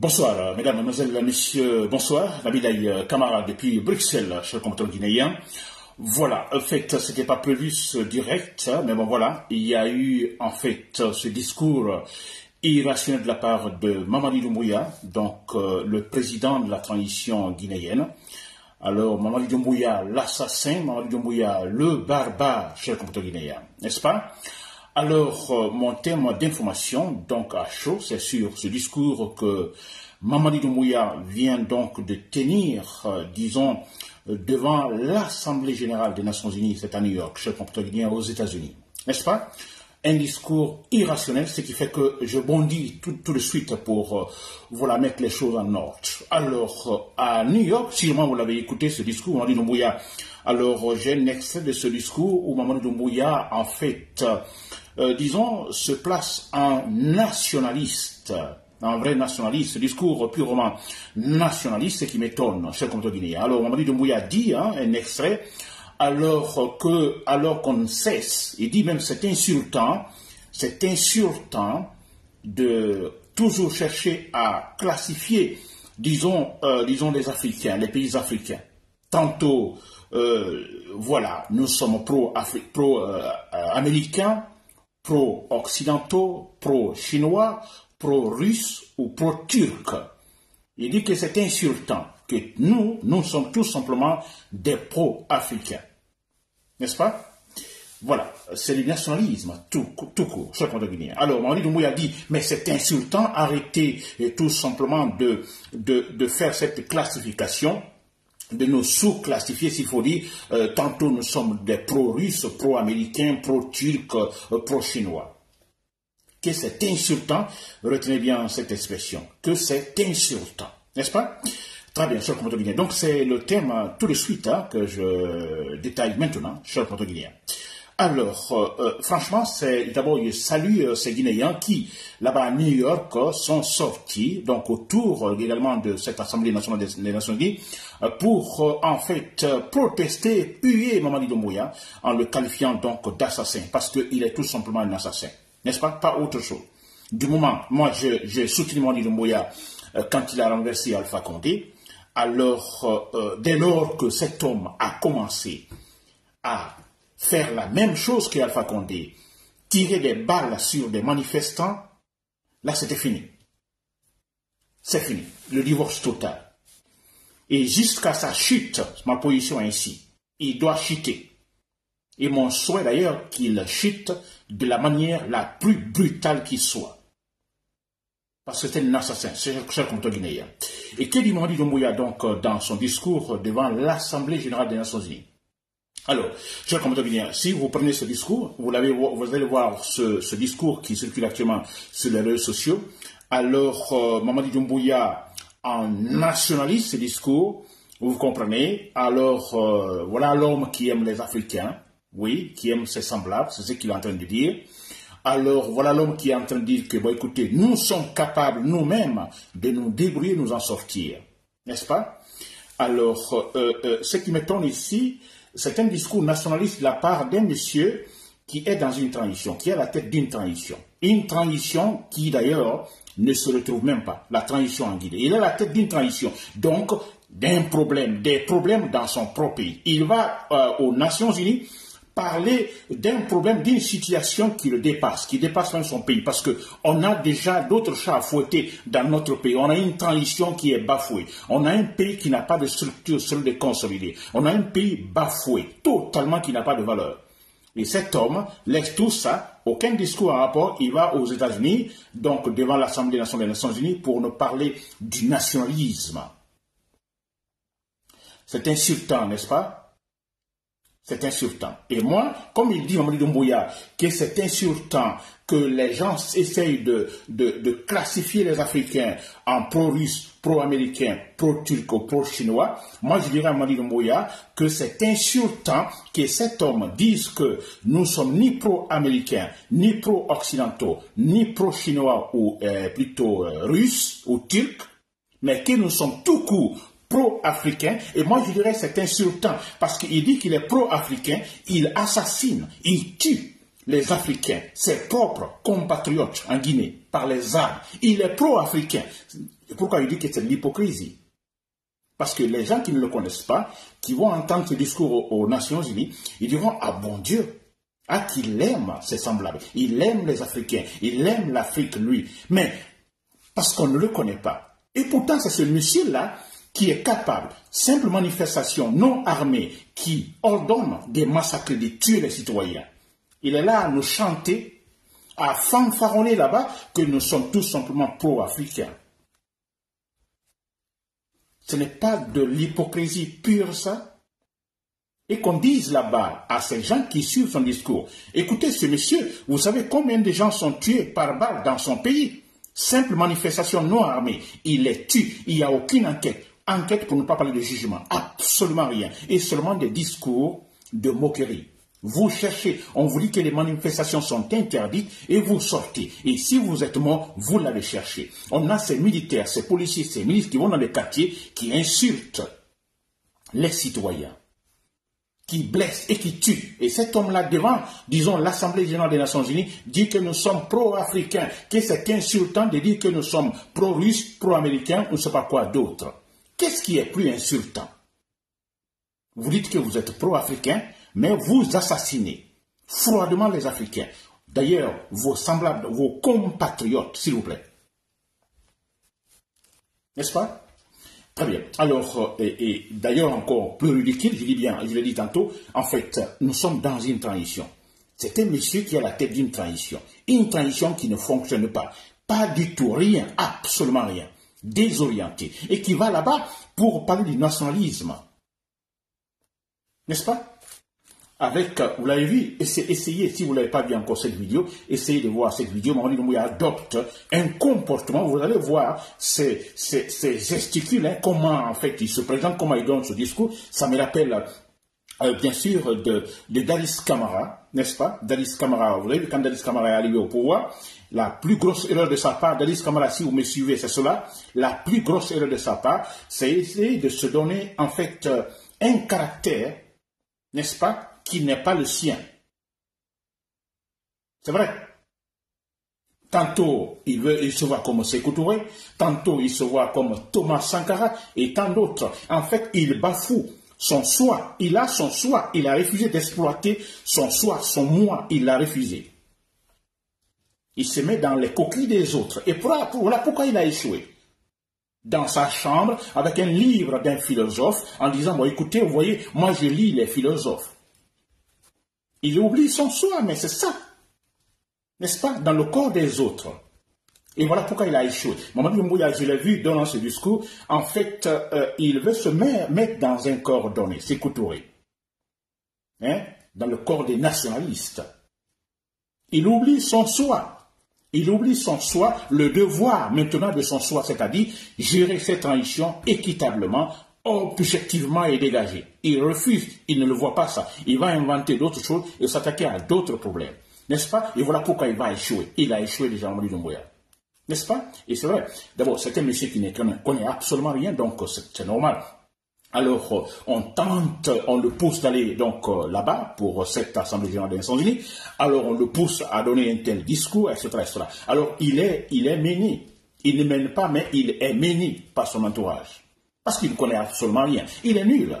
Bonsoir, mesdames, mademoiselles, messieurs, bonsoir. Nabilaï Camara depuis Bruxelles, cher compatriote guinéen. Voilà, en fait, c'était pas prévu ce direct, mais bon voilà, il y a eu en fait ce discours irrationnel de la part de Mamadi Doumbouya, donc euh, le président de la transition guinéenne. Alors, Mamadi Doumbouya, l'assassin, Mamadi Doumbouya, le barbare, cher compatriote guinéen, n'est-ce pas? Alors, euh, mon thème d'information, donc à chaud, c'est sur ce discours que Mamadi Doumbouya vient donc de tenir, euh, disons, euh, devant l'Assemblée générale des Nations Unies, c'est à New York, chez le aux États-Unis. N'est-ce pas? Un discours irrationnel, ce qui fait que je bondis tout, de suite pour voilà, mettre les choses en ordre. Alors, à New York, sûrement vous l'avez écouté, ce discours, Mamadi Doumbouya. Alors, j'ai un extrait de ce discours où Mamadi Doumbouya, en fait, euh, disons, se place en nationaliste, un vrai nationaliste, ce discours purement nationaliste qui m'étonne, cher compte guinéen. Alors, Mamadi Doumbouya dit, hein, un extrait, alors que, alors qu'on cesse, il dit même c'est insultant, c'est insultant de toujours chercher à classifier, disons, euh, les Africains, les pays africains. Tantôt, euh, voilà, nous sommes pro-américains, pro, pro-occidentaux, pro-chinois, pro-russes ou pro-turcs. Il dit que c'est insultant, que nous, nous sommes tout simplement des pro-africains. N'est-ce pas? Voilà, c'est le nationalisme, tout, tout court, ce qu'on Guinée. Alors, Mamadou Doumbouya dit, mais c'est insultant, arrêtez tout simplement de, de, de faire cette classification de nous sous-classifier, s'il faut dire, euh, tantôt nous sommes des pro-russes, pro-américains, pro-turcs, euh, pro-chinois. Que c'est insultant, retenez bien cette expression, que c'est insultant, n'est-ce pas? Très bien, cher Guinéen. Donc c'est le thème euh, tout de suite hein, que je détaille maintenant, cher Guinéen. Alors, euh, euh, franchement, c'est d'abord je salue ces Guinéens qui, là-bas à New York, sont sortis, donc autour également de cette Assemblée nationale des, Nations Unies, pour en fait protester, huer Mamadi Doumbouya en le qualifiant donc d'assassin, parce qu'il est tout simplement un assassin, n'est-ce pas? Pas autre chose. Du moment, moi j'ai soutenu Mamadi Doumbouya quand il a renversé Alpha Condé, alors dès lors que cet homme a commencé à faire la même chose qu'Alpha Condé, tirer des balles sur des manifestants, là c'était fini. C'est fini. Le divorce total. Et jusqu'à sa chute, ma position est ainsi. Il doit chuter. Et mon souhait d'ailleurs qu'il chute de la manière la plus brutale qui soit. Parce que c'est un assassin, c'est cher contre guinéen. Et dit Mamadi Doumbouya donc dans son discours devant l'Assemblée générale des Nations Unies alors, chers compatriotes si vous prenez ce discours, vous, allez voir ce, discours qui circule actuellement sur les réseaux sociaux. Alors, euh, Mamadi Doumbouya, en nationaliste ce discours, vous comprenez. Alors, euh, voilà l'homme qui aime les Africains, oui, qui aime ses semblables, c'est ce qu'il est en train de dire. Alors, voilà l'homme qui est en train de dire que, bon, écoutez, nous sommes capables nous-mêmes de nous débrouiller, nous en sortir. N'est-ce pas? Alors, euh, ce qui m'étonne ici, c'est un discours nationaliste de la part d'un monsieur qui est dans une transition, qui est à la tête d'une transition. Une transition qui d'ailleurs ne se retrouve même pas, la transition en Guinée. Il est à la tête d'une transition, donc d'un problème, des problèmes dans son propre pays. Il va euh, aux Nations Unies parler d'un problème, d'une situation qui le dépasse, qui dépasse même son pays, parce qu'on a déjà d'autres chats à fouetter dans notre pays. On a une transition qui est bafouée. On a un pays qui n'a pas de structure solide consolidée. On a un pays bafoué, totalement qui n'a pas de valeur. Et cet homme laisse tout ça, aucun discours en rapport, il va aux États-Unis, donc devant l'Assemblée nationale des Nations Unies, pour nous parler du nationalisme. C'est insultant, n'est-ce pas? C'est insultant. Et moi, comme il dit Mamadou Doumbouya, que c'est insultant que les gens essayent de, de, classifier les Africains en pro-russes, pro-américains, pro-turcs pro-chinois, moi je dirais à Mamadou Doumbouya que c'est insultant que cet homme dise que nous sommes ni pro-américains, ni pro-occidentaux, ni pro-chinois ou euh, plutôt euh, russes ou turcs, mais que nous sommes tout court pro-africain, et moi je dirais c'est insultant, parce qu'il dit qu'il est pro-africain, il assassine, il tue les Africains, ses propres compatriotes en Guinée, par les armes. Il est pro-africain. Pourquoi il dit que c'est de l'hypocrisie Parce que les gens qui ne le connaissent pas, qui vont entendre ce discours aux, Nations Unies, ils diront Ah bon Dieu, ah qu'il aime ses semblables, il aime les Africains, il aime l'Afrique lui. Mais parce qu'on ne le connaît pas. Et pourtant, c'est ce monsieur-là qui est capable, simple manifestation non armée, qui ordonne des massacres, de tuer les citoyens. Il est là à nous chanter, à fanfaronner là-bas que nous sommes tout simplement pro-africains. Ce n'est pas de l'hypocrisie pure, ça. Et qu'on dise là-bas à ces gens qui suivent son discours, écoutez ce monsieur, vous savez combien de gens sont tués par balle dans son pays? Simple manifestation non armée, il les tue, il n'y a aucune enquête. Enquête pour ne pas parler de jugement, absolument rien. Et seulement des discours de moquerie. Vous cherchez, on vous dit que les manifestations sont interdites et vous sortez. Et si vous êtes mort, vous l'allez chercher. On a ces militaires, ces policiers, ces ministres qui vont dans les quartiers, qui insultent les citoyens, qui blessent et qui tuent. Et cet homme-là, devant, disons, l'Assemblée générale des Nations Unies, dit que nous sommes pro-africains, que c'est insultant de dire que nous sommes pro-russes, pro-américains, ou ne sais pas quoi d'autre. Qu'est-ce qui est plus insultant? Vous dites que vous êtes pro-africain, mais vous assassinez froidement les Africains. D'ailleurs, vos semblables, vos compatriotes, s'il vous plaît. N'est-ce pas? Très bien. Alors, euh, et, d'ailleurs encore plus ridicule, je dis bien, je l'ai dit tantôt, en fait, nous sommes dans une transition. C'est un monsieur qui a la tête d'une transition. Une transition qui ne fonctionne pas. Pas du tout, rien, absolument rien. Désorienté. Et qui va là-bas pour parler du nationalisme. N'est-ce pas? Avec, vous l'avez vu, essayez, si vous n'avez pas vu encore cette vidéo, essayez de voir cette vidéo. Mamadi Doumbouya adopte un comportement, vous allez voir ces, gesticules, hein, comment en fait il se présente, comment il donne ce discours. Ça me rappelle euh, bien sûr de, Dalis Kamara, n'est-ce pas? Dalis Kamara, vous vu quand Dalis Kamara est arrivé au pouvoir, la plus grosse erreur de sa part, Dalis Kamara, si vous me suivez, c'est cela, la plus grosse erreur de sa part, c'est essayer de se donner en fait euh, un caractère, n'est-ce pas qui n'est pas le sien. C'est vrai. Tantôt, il, se voit comme Sekou tantôt il se voit comme Thomas Sankara et tant d'autres. En fait, il bafoue son soi. Il a son soi. Il a refusé d'exploiter son soi, son moi. Il l'a refusé. Il se met dans les coquilles des autres. Et voilà pourquoi il a échoué. Dans sa chambre, avec un livre d'un philosophe, en disant, bon, écoutez, vous voyez, moi je lis les philosophes. Il oublie son soi, mais c'est ça. N'est-ce pas? Dans le corps des autres. Et voilà pourquoi il a échoué. Mamadou Mbouya, je l'ai vu dans ce discours, en fait, euh, il veut se mettre dans un corps donné, c'est Coutouré. Hein? Dans le corps des nationalistes. Il oublie son soi. Il oublie son soi, le devoir maintenant de son soi, c'est-à-dire gérer cette transition équitablement objectivement est dégagé. Il refuse, il ne le voit pas ça. Il va inventer d'autres choses et s'attaquer à d'autres problèmes. N'est-ce pas? Et voilà pourquoi il va échouer. Il a échoué déjà, Mamadou Doumbouya. N'est-ce pas? Et c'est vrai. D'abord, c'est un monsieur qui ne connaît absolument rien, donc c'est normal. Alors, euh, on tente, on le pousse d'aller donc euh, là-bas pour cette Assemblée générale des Nations Unies. Alors, on le pousse à donner un tel discours, etc., etc. Alors, il est, il est mené. Il ne mène pas, mais il est mené par son entourage. Parce qu'il ne connaît absolument rien. Il est nul.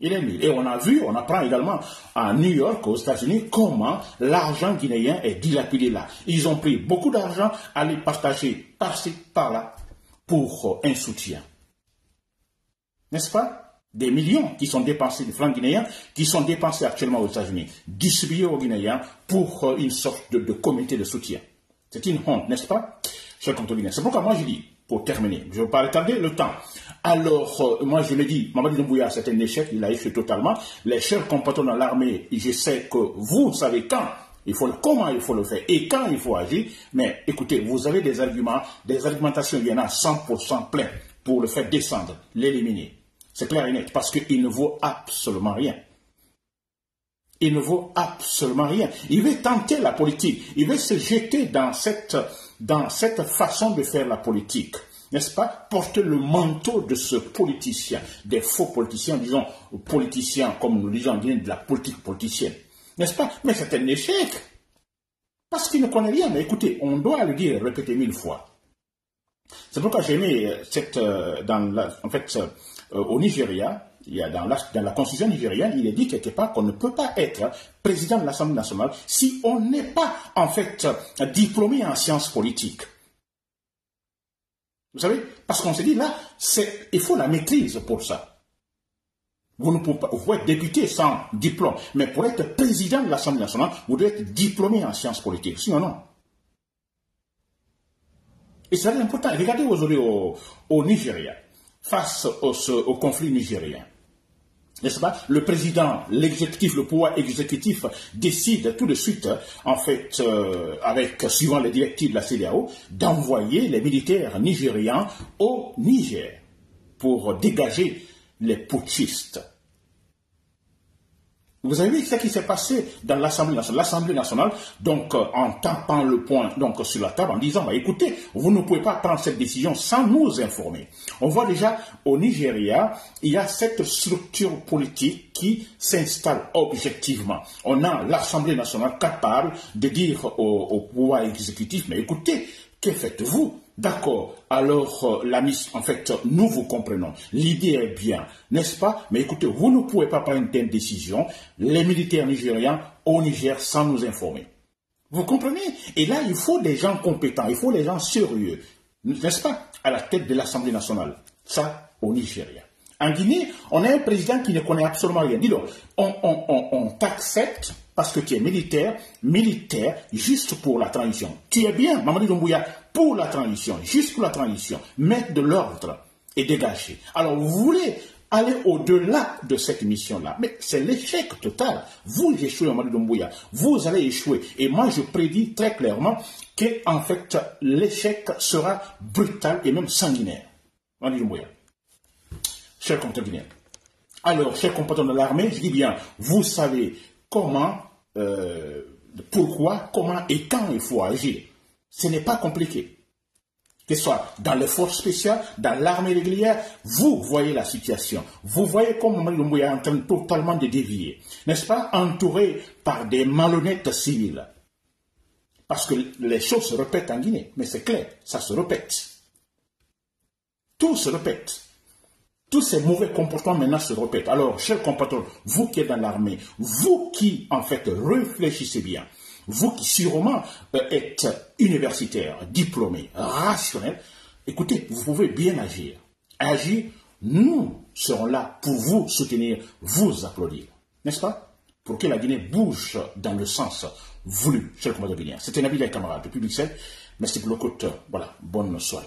Il est nul. Et on a vu, on apprend également à New York, aux États-Unis, comment l'argent guinéen est dilapidé là. Ils ont pris beaucoup d'argent à les partager par-ci, par-là, pour un soutien. N'est-ce pas? Des millions qui sont dépensés, des francs guinéens, qui sont dépensés actuellement aux États-Unis, distribués aux Guinéens pour une sorte de, comité de soutien. C'est une honte, n'est-ce pas? C'est pourquoi moi je dis, pour terminer. Je ne veux pas retarder le temps. Alors, euh, moi je le dis, Mamadou Doumbouya, c'est un échec, il a échoué totalement. Les chers compatriotes dans l'armée, je sais que vous savez quand il faut le, comment il faut le faire et quand il faut agir. Mais écoutez, vous avez des arguments, des argumentations, il y en a 100% plein pour le faire descendre, l'éliminer. C'est clair et net, parce qu'il ne vaut absolument rien. Il ne vaut absolument rien. Il veut tenter la politique. Il veut se jeter dans cette dans cette façon de faire la politique, n'est-ce pas, porter le manteau de ce politicien, des faux politiciens, disons politiciens, comme nous disons de la politique politicienne. N'est-ce pas? Mais c'est un échec. Parce qu'il ne connaît rien. Mais écoutez, on doit le dire, répéter mille fois. C'est pourquoi j'ai aimé euh, cette, euh, dans en fait, euh, au Nigeria, il y a dans la, constitution nigérienne, il est dit quelque part qu'on ne peut pas être président de l'Assemblée nationale si on n'est pas, en fait, diplômé en sciences politiques. Vous savez Parce qu'on s'est dit là, il faut la maîtrise pour ça. Vous ne pouvez pas, être député sans diplôme, mais pour être président de l'Assemblée nationale, vous devez être diplômé en sciences politiques. Sinon, non. Et c'est important. Regardez aujourd'hui au, au, Nigeria, face au, conflit nigérien. N'est-ce pas? Le président, l'exécutif, le pouvoir exécutif décide tout de suite, en fait, euh, avec suivant les directives de la CDAO, d'envoyer les militaires nigérians au Niger pour dégager les putschistes. Vous avez vu ce qui s'est passé dans l'Assemblée nationale. L'Assemblée nationale, donc, euh, en tapant le point donc, sur la table, en disant, bah, écoutez, vous ne pouvez pas prendre cette décision sans nous informer. On voit déjà au Nigeria, il y a cette structure politique qui s'installe objectivement. On a l'Assemblée nationale capable de dire au, au pouvoir exécutif, mais écoutez, que faites-vous? D'accord, alors euh, la mission, en fait, nous vous comprenons. L'idée est bien, n'est-ce pas? Mais écoutez, vous ne pouvez pas prendre une telle décision, les militaires nigériens au Niger, sans nous informer. Vous comprenez? Et là, il faut des gens compétents, il faut des gens sérieux, n'est-ce pas? À la tête de l'Assemblée nationale. Ça, au Nigeria. En Guinée, on a un président qui ne connaît absolument rien. Dis-donc, on, on, on, t'accepte parce que tu es militaire, militaire, juste pour la transition. Tu es bien, Mamadi Doumbouya, pour la transition, juste pour la transition, mettre de l'ordre et dégager. Alors vous voulez aller au-delà de cette mission-là. Mais c'est l'échec total. Vous échouez, Mamadi Doumbouya. Vous allez échouer. Et moi, je prédis très clairement que, en fait, l'échec sera brutal et même sanguinaire. Mamadi Doumbouya. Chers compatriotes guinéens. Alors, chers compatriotes de l'armée, je dis bien, vous savez comment, euh, pourquoi, comment et quand il faut agir. Ce n'est pas compliqué. Que ce soit dans les forces spéciales, dans l'armée régulière, vous voyez la situation. Vous voyez comment Mamadi est en train totalement de dévier. N'est-ce pas? Entouré par des malhonnêtes civils. Parce que les choses se répètent en Guinée. Mais c'est clair, ça se répète. Tout se répète. Tous ces mauvais comportements maintenant se répètent. Alors, chers compatriotes, vous qui êtes dans l'armée, vous qui, en fait, réfléchissez bien, vous qui sûrement euh, êtes universitaire, diplômé, rationnel, écoutez, vous pouvez bien agir. Agir, nous serons là pour vous soutenir, vous applaudir. N'est-ce pas? Pour que la Guinée bouge dans le sens voulu, chers compatriotes guinéens. C'était Nabil camarade de Public Merci pour le Voilà, bonne soirée.